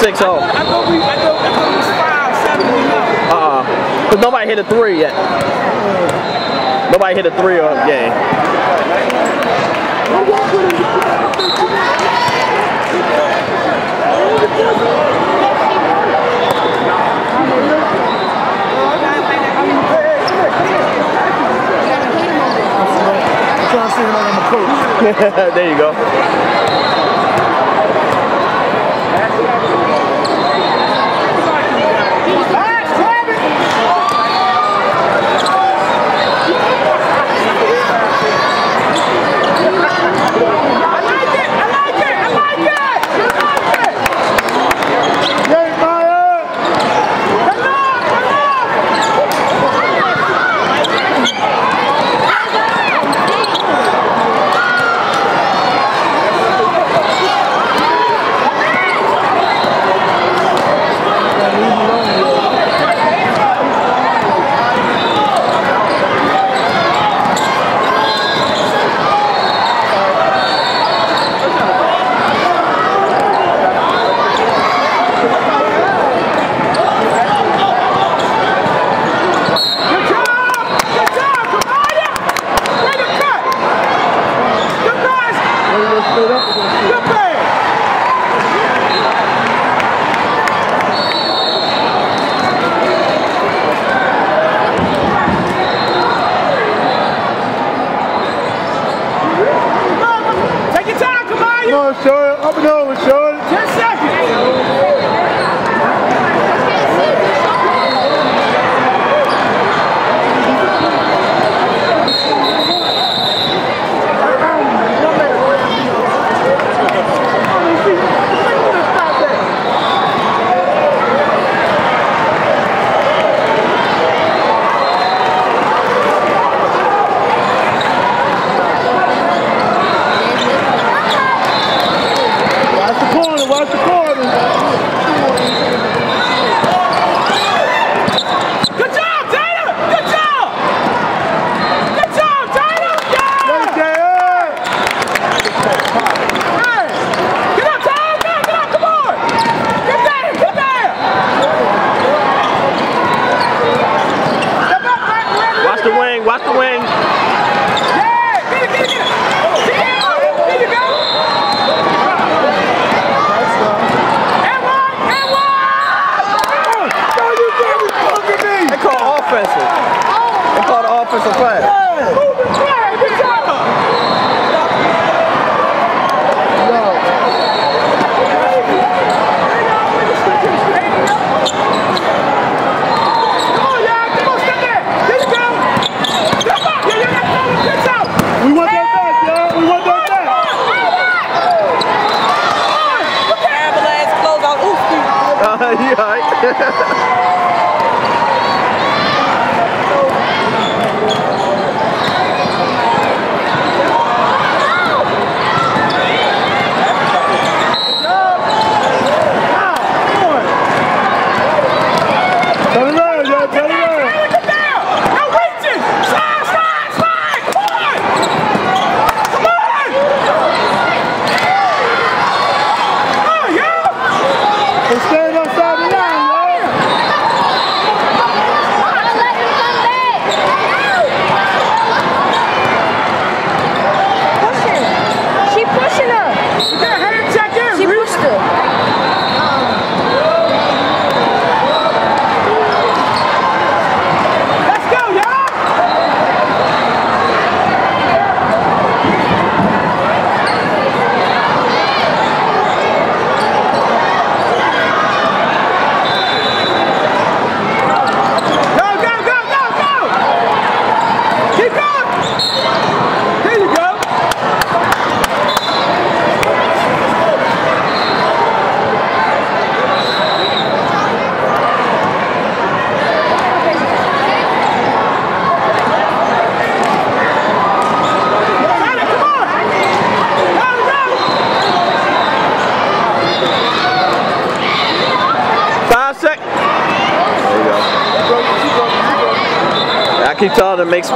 six hole. I thought, we, I thought, I thought it was five, seven. Uh-uh. Because nobody hit a three yet. Nobody hit a three or a game. there you go.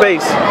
space.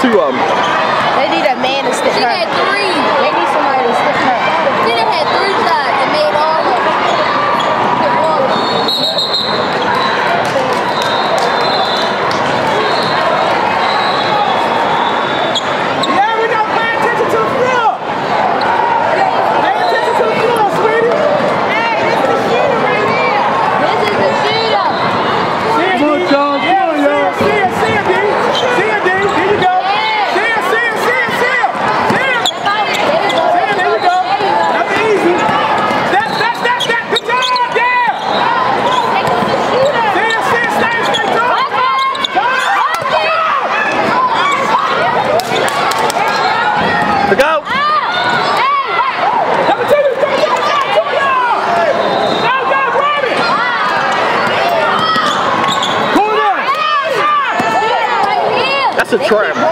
Should um, have hit two of them. They need a man to stick She her. had three. They need somebody to stick her. She done had three shots and made all of them. Hit all of them. Yeah, we got to pay attention to the floor. Pay attention to the floor, sweetie. Hey, this is the shooter right here. This is the shooter. See it, Come on, D. Charles. Come on, Yeah, y'all. see it, see it, see it, D. See it, D. Here you go. See it, see it, see it, see it. See it. There you go. See it, there you go. There you go. That's easy. That's, that's, that's, that. Good job, yeah. Take it to the shooter. See it, see it, stay, stay, go. To go. Number two, number two, number two, y'all. Go, go, grab it. Corner. Right here. That's a trap.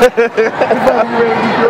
Before you ready to go.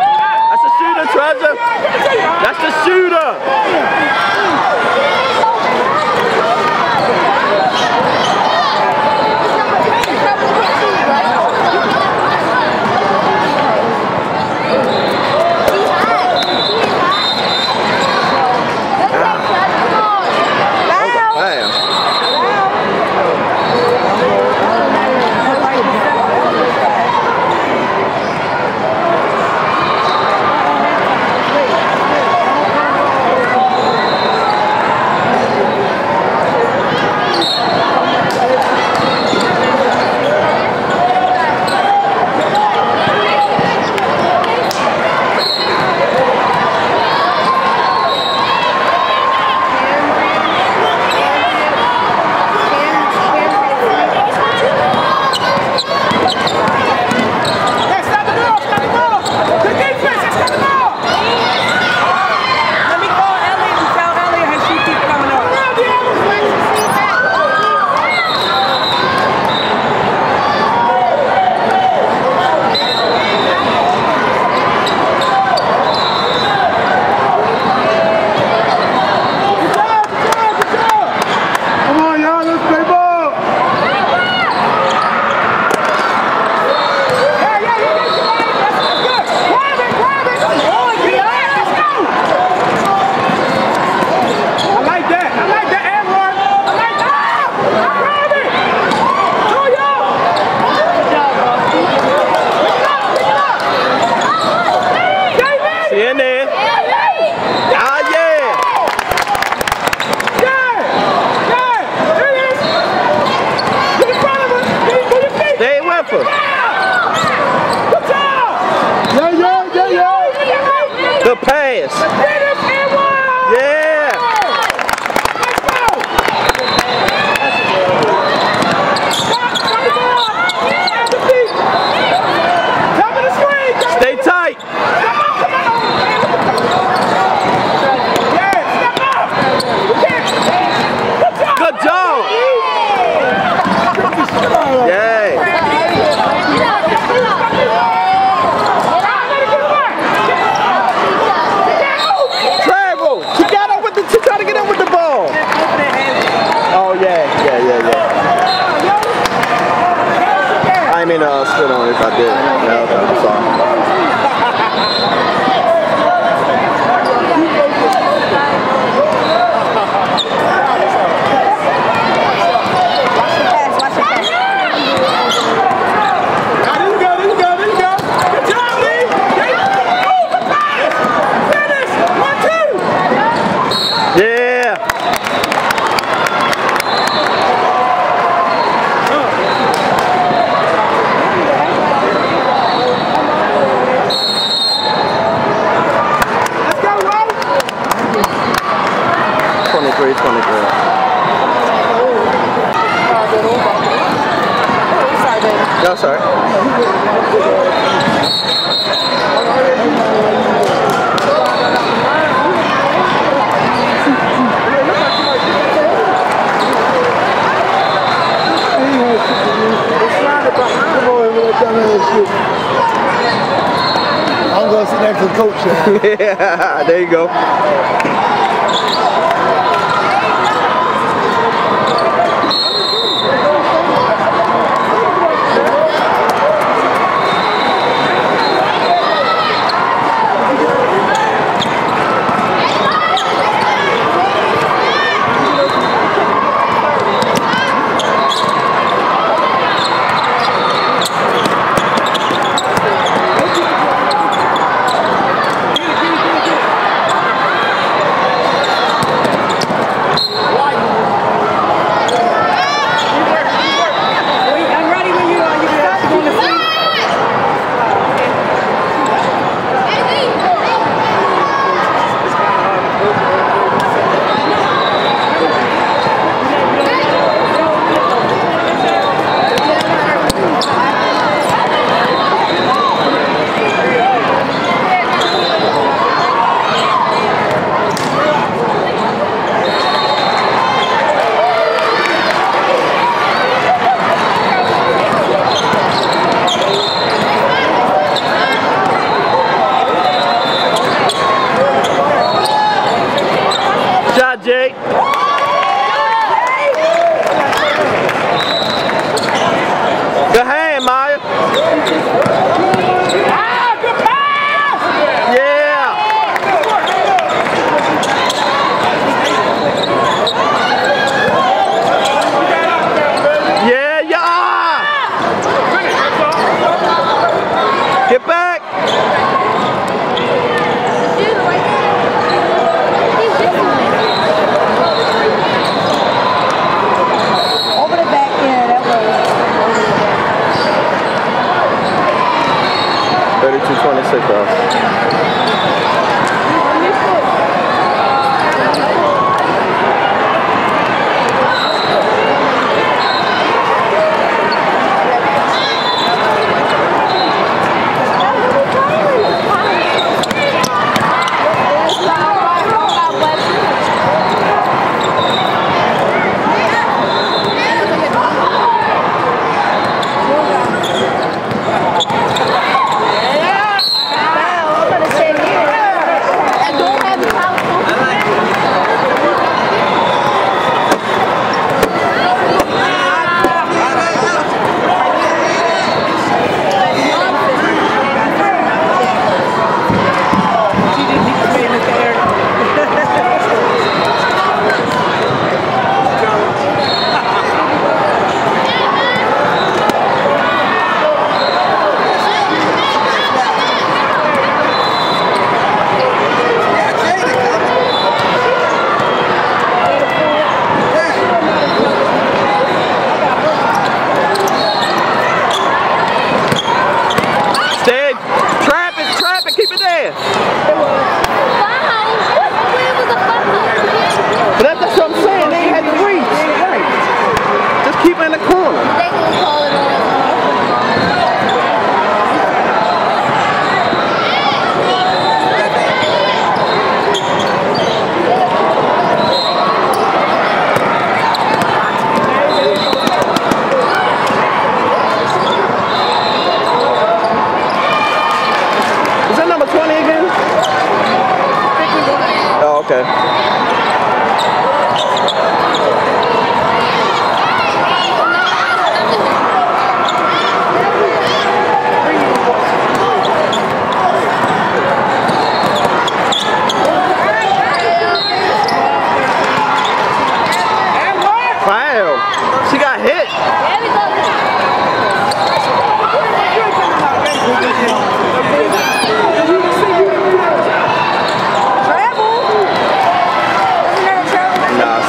there you go.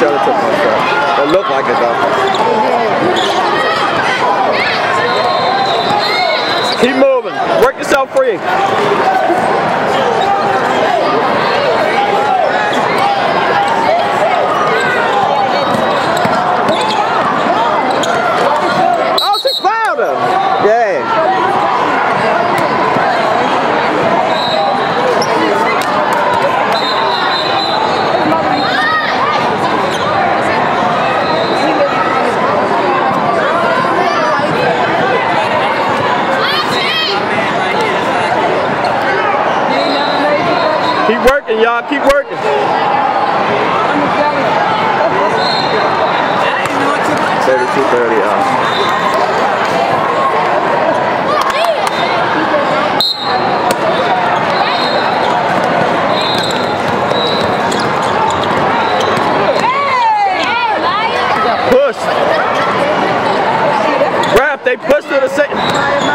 It looked like. Keep moving. Work yourself free. working, y'all. Keep working. Thirty-two thirty, uh. Push. Rap, they pushed to the second.